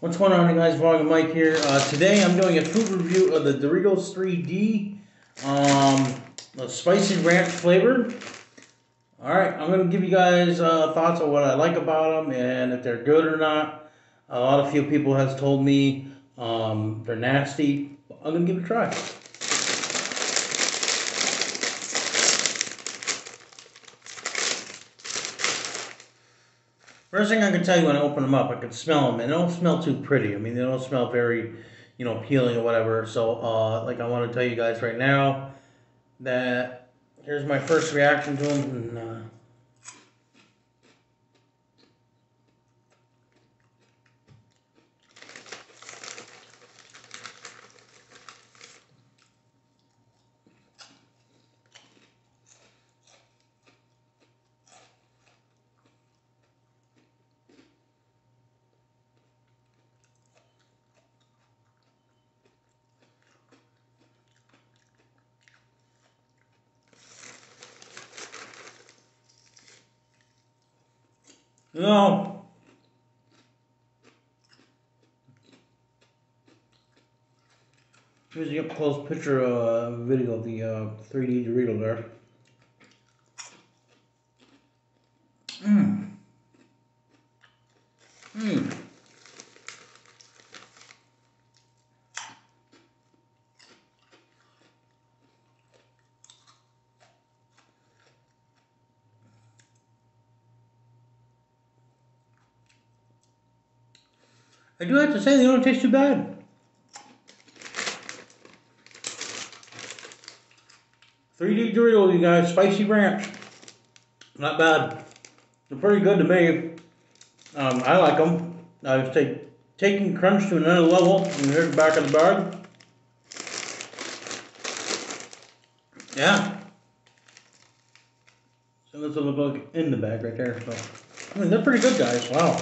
What's going on, you guys? Vlog Mike here. Uh, today I'm doing a food review of the Doritos 3D, um, the spicy ranch flavor. All right, I'm gonna give you guys uh, thoughts on what I like about them and if they're good or not. A lot of few people has told me um, they're nasty. I'm gonna give it a try. First thing I can tell you when I open them up, I can smell them, and they don't smell too pretty. I mean, they don't smell very, you know, appealing or whatever. So, uh, like, I want to tell you guys right now that here's my first reaction to them. And, uh, no. Here's the up close picture uh, video of the uh, 3D Dorito there. Mmm. Mmm. I do have to say they don't taste too bad. Three D Dorito, you guys, spicy ranch. Not bad. They're pretty good to me. Um, I like them. I've take, taken crunch to another level. And here's the back of the bag. Yeah. So this will look in the bag right there. So, I mean, they're pretty good, guys. Wow.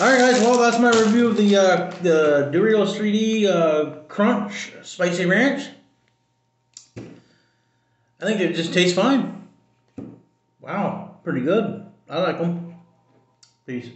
Alright guys, well that's my review of the uh, the Doritos 3D uh, Crunch Spicy Ranch. I think it just tastes fine. Wow, pretty good. I like them. Peace.